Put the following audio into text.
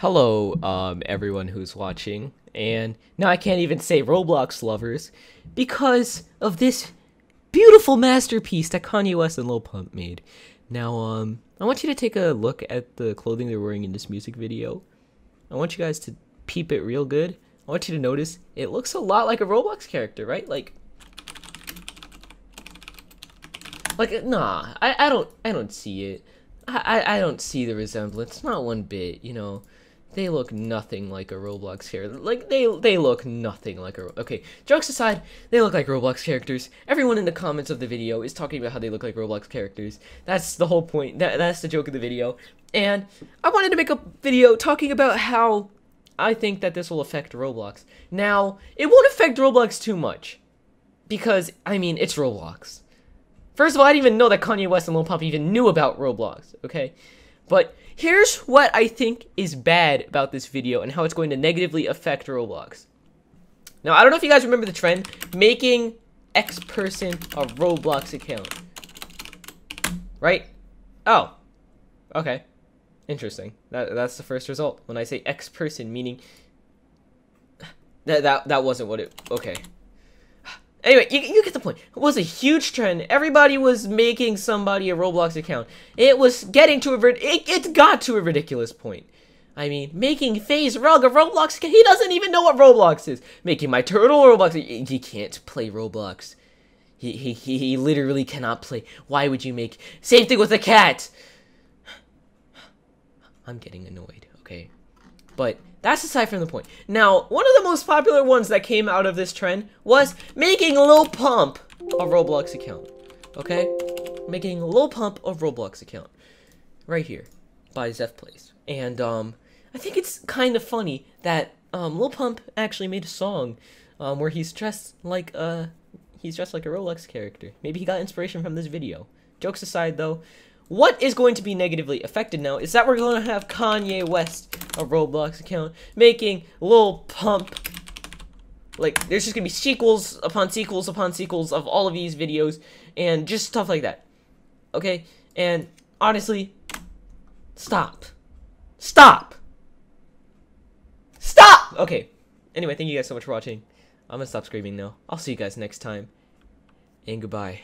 Hello, um, everyone who's watching, and now I can't even say Roblox lovers because of this beautiful masterpiece that Kanye West and Lil Pump made. Now, um, I want you to take a look at the clothing they're wearing in this music video. I want you guys to peep it real good. I want you to notice it looks a lot like a Roblox character, right? Like, like nah, I, I don't I don't see it. I, I don't see the resemblance, not one bit. You know, they look nothing like a Roblox character. Like they they look nothing like a. Okay, jokes aside, they look like Roblox characters. Everyone in the comments of the video is talking about how they look like Roblox characters. That's the whole point. That that's the joke of the video. And I wanted to make a video talking about how I think that this will affect Roblox. Now, it won't affect Roblox too much because I mean it's Roblox. First of all, I didn't even know that Kanye West and Lil Pump even knew about Roblox, okay? But here's what I think is bad about this video and how it's going to negatively affect Roblox. Now, I don't know if you guys remember the trend, making X person a Roblox account. Right? Oh. Okay. Interesting. That, that's the first result. When I say X person, meaning... That, that, that wasn't what it... Okay. Anyway, you, you get the point. It was a huge trend. Everybody was making somebody a Roblox account. It was getting to a it, it got to a ridiculous point. I mean, making FaZe Rug a Roblox account. He doesn't even know what Roblox is. Making my turtle Roblox. He, he can't play Roblox. He, he, he, he literally cannot play. Why would you make... Same thing with a cat. I'm getting annoyed, okay? But that's aside from the point. Now, one of the most popular ones that came out of this trend was making Lil Pump a Roblox account. Okay? Making Lil Pump a Roblox account. Right here. By Zeph Plays. And, um, I think it's kind of funny that, um, Lil Pump actually made a song, um, where he's dressed like, uh, he's dressed like a Roblox character. Maybe he got inspiration from this video. Jokes aside, though, what is going to be negatively affected now is that we're going to have Kanye West, a Roblox account, making Lil Pump. Like, there's just to be sequels upon sequels upon sequels of all of these videos, and just stuff like that. Okay? And, honestly, stop. Stop! Stop! Okay. Anyway, thank you guys so much for watching. I'm gonna stop screaming now. I'll see you guys next time. And goodbye.